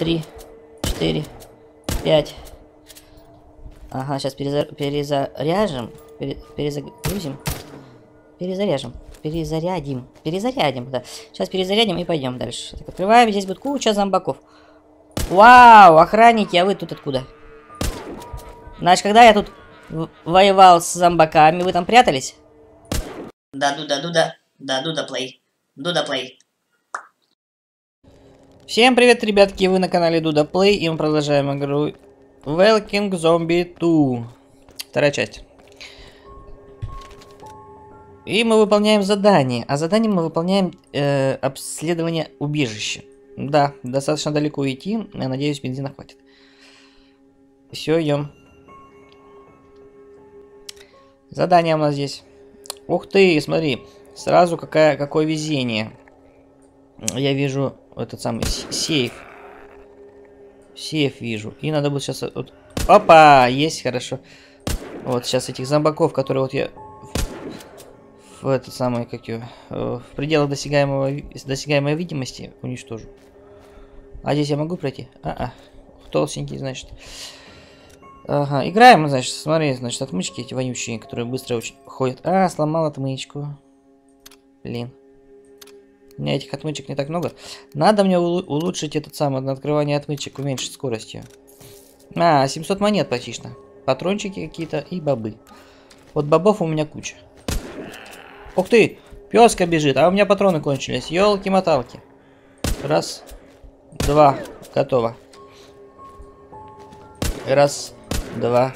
три, четыре, пять. Ага, сейчас переза... перезаряжем. Пере... Перезагрузим. Перезаряжем. Перезарядим. Перезарядим, да. Сейчас перезарядим и пойдем дальше. Так, открываем. Здесь будет куча зомбаков. Вау, охранники, а вы тут откуда? Значит, когда я тут воевал с зомбаками, вы там прятались? Да, Дуда, Дуда. Да, Дуда плей. Дуда плей. Всем привет, ребятки, вы на канале Дуда Плей, и мы продолжаем игру Welcome Zombie 2. Вторая часть. И мы выполняем задание. А задание мы выполняем э, обследование убежища. Да, достаточно далеко идти. Я надеюсь, бензина хватит. Все, идем. Задание у нас здесь. Ух ты, смотри. Сразу какая, какое везение. Я вижу этот самый сейф. Сейф вижу. И надо будет сейчас... Вот... Опа! Есть, хорошо. Вот сейчас этих зомбаков, которые вот я... В, этот самый, как его... Э, в пределах досягаемого, досягаемой видимости уничтожу. А здесь я могу пройти? А-а. Толстенький, значит. Ага, играем, значит, смотри, значит, отмычки эти вонючие, которые быстро очень ходят. А, сломал отмычку. Блин. У меня этих отмычек не так много. Надо мне улучшить этот самый, на открывание отмычек, уменьшить скоростью. А, 700 монет почти. Патрончики какие-то и бобы. Вот бобов у меня куча. Ух ты! Песка бежит, а у меня патроны кончились. Елки-моталки. Раз, два, готово. Раз, два,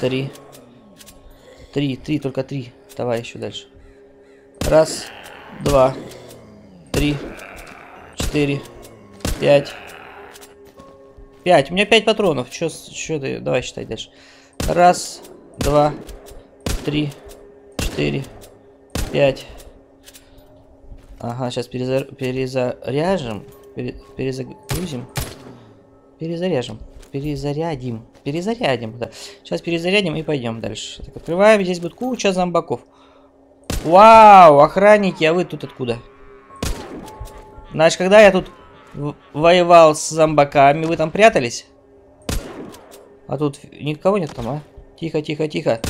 три. Три, три, только три. Давай еще дальше. Раз, два, три, четыре, пять. Пять. У меня пять патронов. Че, че ты? Давай считай дальше. Раз, два, три, четыре, пять. Ага, сейчас перезар... перезаряжем. Пере... Перезагрузим. Перезаряжем. Перезарядим. Перезарядим, да. Сейчас перезарядим и пойдем дальше. Так, открываем. Здесь будет куча зомбаков. Вау, охранники, а вы тут откуда? Значит, когда я тут воевал с зомбаками, вы там прятались? А тут никого нет там, а? Тихо, тихо, тихо.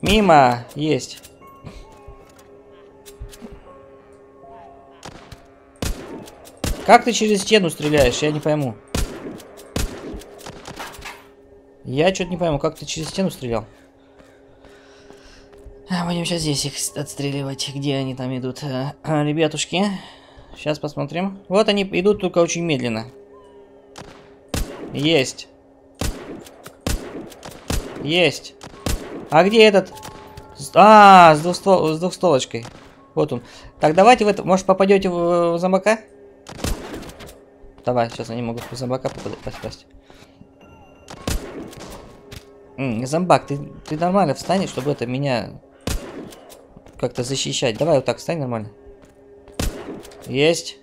Мимо, есть. Как ты через стену стреляешь? Я не пойму. Я что-то не пойму, как ты через стену стрелял? А, будем сейчас здесь их отстреливать. Где они там идут? А, ребятушки, сейчас посмотрим. Вот они идут, только очень медленно. Есть. Есть. А где этот? А, с, двухствол... с двухстолочкой. Вот он. Так, давайте в это... Может, попадете в, в зомбака? Давай, сейчас они могут в зомбака попасть. М зомбак, ты, ты нормально встань, чтобы это меня как-то защищать. Давай вот так встань нормально. Есть.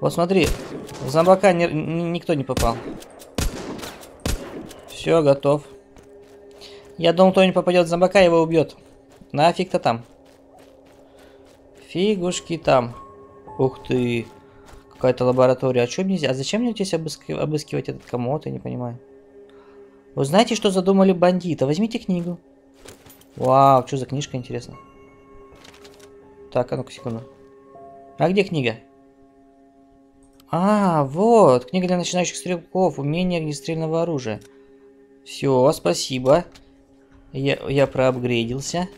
Вот смотри, в зомбака ни, ни, никто не попал. Все, готов. Я думал, кто не попадет в зомбака, его убьет. Нафиг-то там. Фигушки там. Ух ты. Какая-то лаборатория. А что здесь? А зачем мне здесь обыск... обыскивать этот комод? Я не понимаю. Вы знаете, что задумали бандиты? Возьмите книгу. Вау, что за книжка, интересно. Так, а ну-ка, секунду. А где книга? А, вот, книга для начинающих стрелков, умение огнестрельного оружия. Все, спасибо. Я, я проапгрейдился.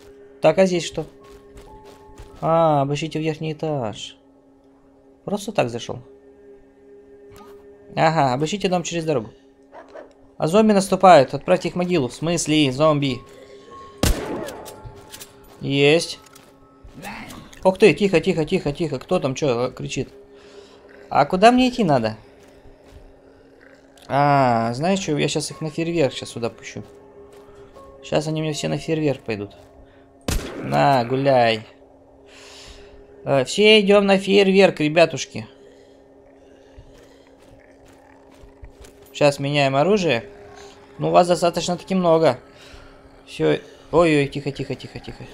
Так, а здесь что? А, обыщите верхний этаж. Просто так зашел. Ага, обыщите дом через дорогу. А зомби наступают. Отправьте их в могилу. В смысле, зомби? Есть. Ух ты, тихо, тихо, тихо, тихо. Кто там что кричит? А куда мне идти надо? А, знаешь что, я сейчас их на фейерверк сейчас сюда пущу. Сейчас они мне все на фейерверк пойдут. На, гуляй. Э, все идем на фейерверк, ребятушки. Сейчас меняем оружие. Ну, у вас достаточно таки много. Все. Ой-ой, тихо, тихо, тихо, тихо.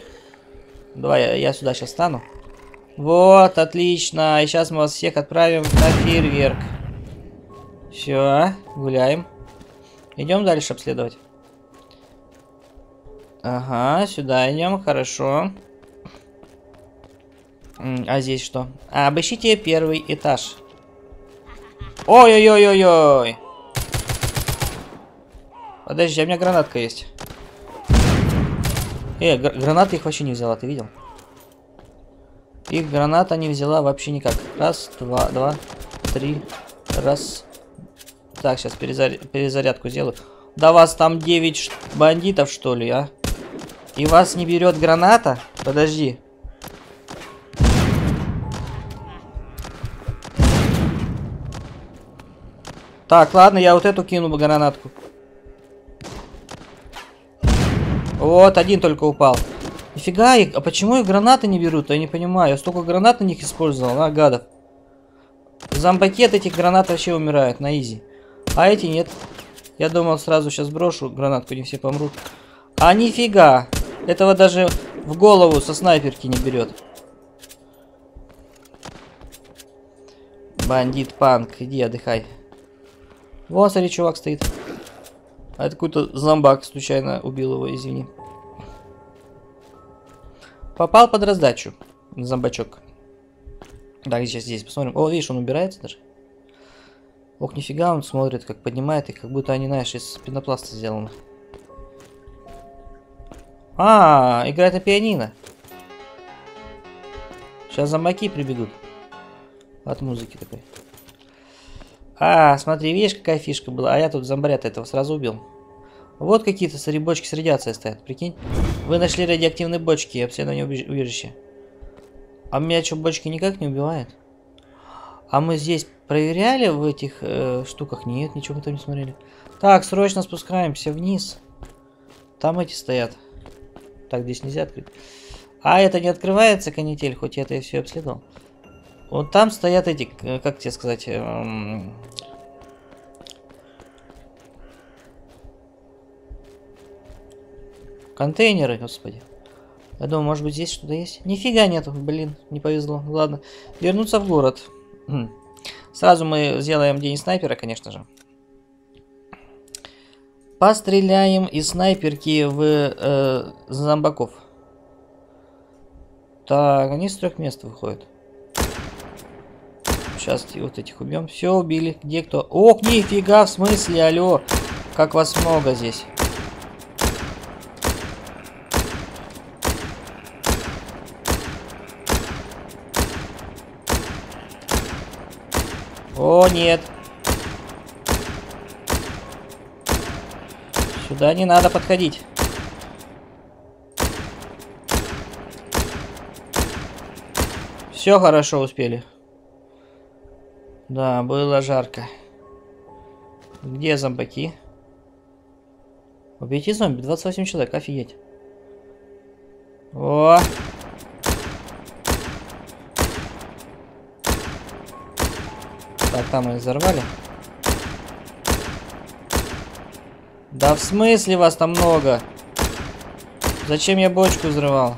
Давай, я, я сюда сейчас стану. Вот, отлично. И сейчас мы вас всех отправим на фейерверк. Все, гуляем. Идем дальше обследовать. Ага, сюда идем, хорошо. А здесь что? А, обыщите первый этаж. Ой-ой-ой-ой-ой. Подожди, у меня гранатка есть. Э, гр гранаты их вообще не взяла, ты видел? Их граната не взяла вообще никак. Раз, два, два, три. Раз. Так, сейчас перезаря перезарядку сделаю. Да вас там 9 бандитов, что ли, а? И вас не берет граната? Подожди. Так, ладно, я вот эту кину гранатку. Вот, один только упал. Нифига, их, а почему их гранаты не берут? Я не понимаю. Я столько гранат на них использовал, а, гадов. Зомбаки от этих гранат вообще умирают на изи. А эти нет. Я думал, сразу сейчас брошу гранатку, не все помрут. А нифига. Этого даже в голову со снайперки не берет. Бандит панк, иди отдыхай. Вон, смотри, чувак стоит. А это какой-то зомбак случайно убил его, извини. Попал под раздачу. Зомбачок. Так, сейчас здесь посмотрим. О, видишь, он убирается даже. Ох, нифига, он смотрит, как поднимает их, как будто они, знаешь, из пенопласта сделаны. А, играет на пианино. Сейчас зомбаки прибегут. От музыки такой. А, смотри, видишь, какая фишка была? А я тут зомбаря этого сразу убил. Вот какие-то бочки с радиацией стоят, прикинь. Вы нашли радиоактивные бочки, обследование убежища. А меня что, бочки никак не убивает? А мы здесь проверяли в этих э, штуках? Нет, ничего мы там не смотрели. Так, срочно спускаемся вниз. Там эти стоят. Так, здесь нельзя открыть. А, это не открывается канитель, хоть я это и все обследовал. Вот там стоят эти, как тебе сказать, эм... контейнеры, господи. Я думаю, может быть здесь что-то есть. Нифига нету, блин, не повезло. Ладно, вернуться в город. Хм. Сразу мы сделаем день снайпера, конечно же. Постреляем из снайперки в э, зомбаков. Так, они с трех мест выходят. Сейчас вот этих убьем. Все, убили. Где кто? Ох, нифига, в смысле, алло. Как вас много здесь. О, нет. Сюда не надо подходить. Все хорошо успели. Да, было жарко. Где зомбаки? Убейте зомби, 28 человек, офигеть. О! Так, там их взорвали. Да в смысле вас там много? Зачем я бочку взрывал?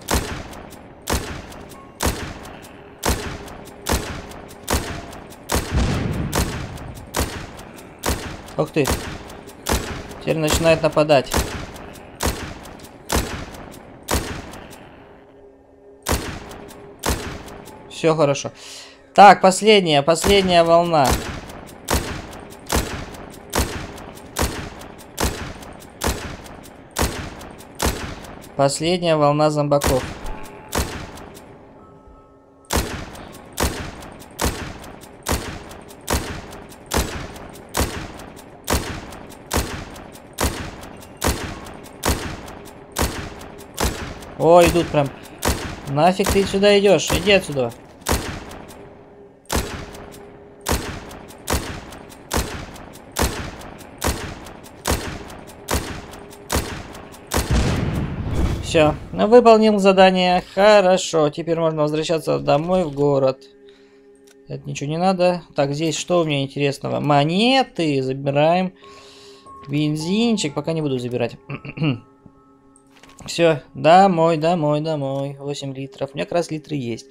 Ух ты. Теперь начинает нападать. Все хорошо. Так, последняя, последняя волна. Последняя волна зомбаков. О, идут прям. Нафиг ты сюда идешь? Иди отсюда. Все, выполнил задание. Хорошо, теперь можно возвращаться домой в город. Это ничего не надо. Так, здесь что у меня интересного? Монеты забираем. Бензинчик пока не буду забирать. Все, домой, домой, домой. 8 литров. У меня как раз литры есть.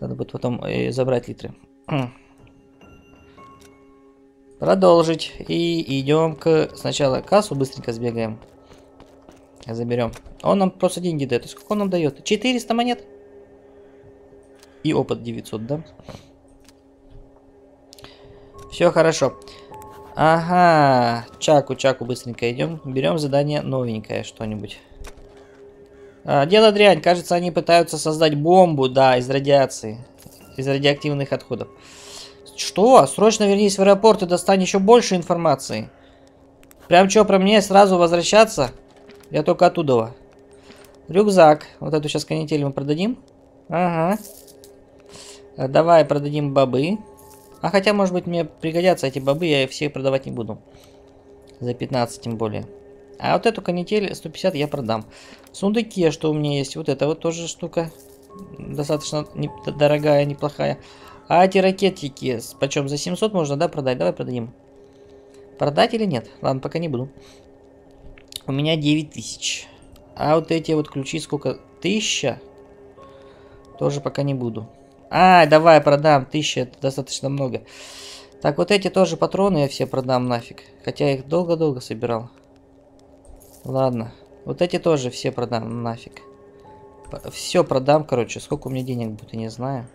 Надо будет потом э, забрать литры. Продолжить. И идем к... Сначала кассу быстренько сбегаем. Заберем. Он нам просто деньги дает. Сколько он нам дает? 400 монет? И опыт 900, да? Все хорошо. Ага. Чаку, чаку быстренько идем. Берем задание новенькое что-нибудь. А, дело дрянь. Кажется, они пытаются создать бомбу, да, из радиации. Из радиоактивных отходов. Что? Срочно вернись в аэропорт и достань еще больше информации. Прям что, про мне сразу возвращаться? Я только оттуда. Рюкзак. Вот эту сейчас канитель мы продадим. Ага. Э, давай продадим бобы. А хотя, может быть, мне пригодятся эти бобы, я их все продавать не буду. За 15 тем более. А вот эту канитель 150 я продам. В сундуке, что у меня есть, вот эта вот тоже штука. Достаточно не, дорогая, неплохая. А эти ракетики, почем за 700 можно, да, продать? Давай продадим. Продать или нет? Ладно, пока не буду. У меня 9000. А вот эти вот ключи сколько? 1000? Тоже пока не буду. А, давай продам. 1000 это достаточно много. Так, вот эти тоже патроны я все продам нафиг. Хотя я их долго-долго собирал. Ладно. Вот эти тоже все продам нафиг. Все продам, короче. Сколько у меня денег будет, я не знаю.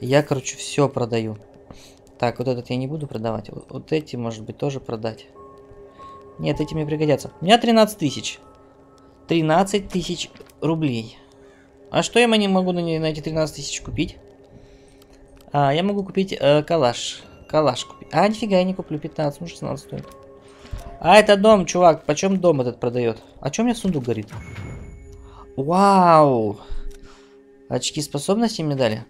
Я, короче, все продаю. Так, вот этот я не буду продавать. Вот, вот эти, может быть, тоже продать. Нет, эти мне пригодятся. У меня 13 тысяч. 13 тысяч рублей. А что я не могу на, на эти 13 тысяч купить? А, я могу купить э, калаш. Калаш купить. А, нифига, я не куплю 15, ну 16 стоит. А, это дом, чувак. Почем дом этот продает? А чем у меня сундук горит? Вау! Очки способности мне дали?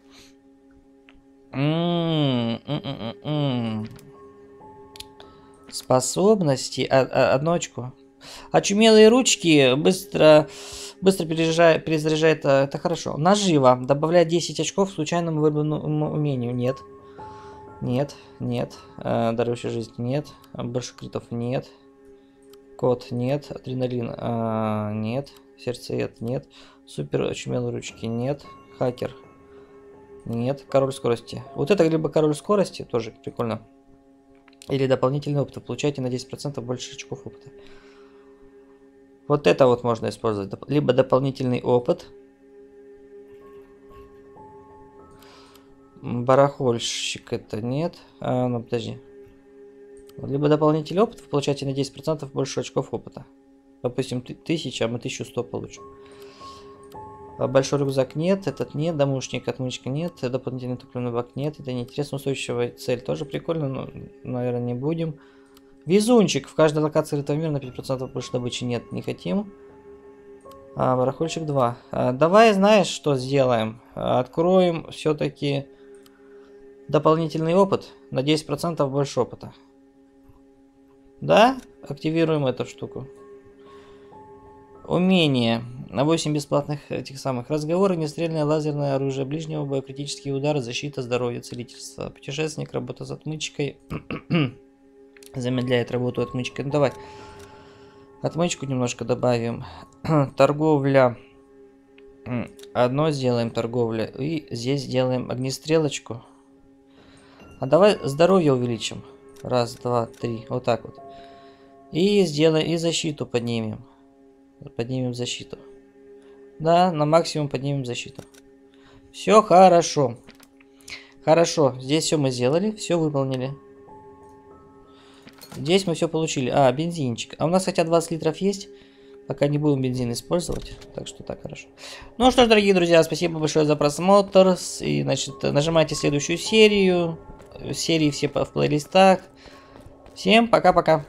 Способности. А, а, одну очку. Очумелые ручки быстро, быстро перезаряжает, перезаряжает. Это хорошо. Наживо. Добавляет 10 очков случайному выбранному умению. Нет. Нет. Нет. А, дарующая жизнь. Нет. Больше критов. Нет. Код. Нет. Адреналин. А, нет. Сердцеед. Нет. Супер очумелые ручки. Нет. Хакер. Нет, король скорости. Вот это либо король скорости, тоже прикольно. Или дополнительный опыт. Получаете на 10% больше очков опыта. Вот это вот можно использовать. Либо дополнительный опыт. Барахольщик это нет. А, ну подожди. Либо дополнительный опыт, вы получаете на 10% больше очков опыта. Допустим, 1000, а мы 1100 получим. А большой рюкзак нет, этот нет, домушник, отмычка нет, дополнительный топливный бак нет, это неинтересно, устойчивая цель тоже прикольно, но, наверное, не будем. Везунчик, в каждой локации этого мира на 5% больше добычи нет, не хотим. А, барахольщик 2. А, давай, знаешь, что сделаем? Откроем все-таки дополнительный опыт, на 10% больше опыта. Да? Активируем эту штуку. Умение. На 8 бесплатных этих самых. Разговоры, нестрельное лазерное оружие ближнего боя, критические удары, защита, здоровье, целительство. Путешественник, работа с отмычкой. Замедляет работу отмычкой. Ну давай. Отмычку немножко добавим. Торговля. Одно сделаем торговля. И здесь сделаем огнестрелочку. А давай здоровье увеличим. Раз, два, три. Вот так вот. И сделаем, и защиту поднимем. Поднимем защиту. Да, на максимум поднимем защиту. Все хорошо. Хорошо, здесь все мы сделали, все выполнили. Здесь мы все получили. А, бензинчик. А у нас хотя 20 литров есть. Пока не будем бензин использовать. Так что так хорошо. Ну что ж, дорогие друзья, спасибо большое за просмотр. И, значит, нажимайте следующую серию. Серии все в плейлистах. Всем пока-пока.